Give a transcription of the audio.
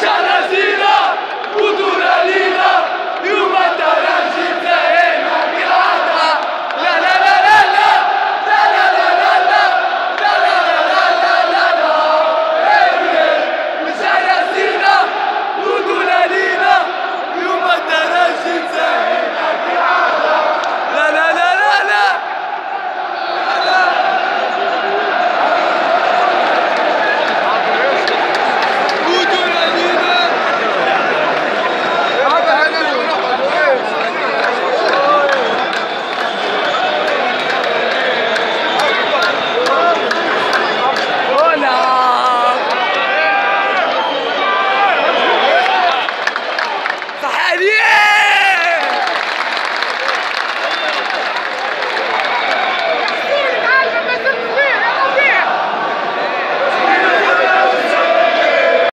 Shut up!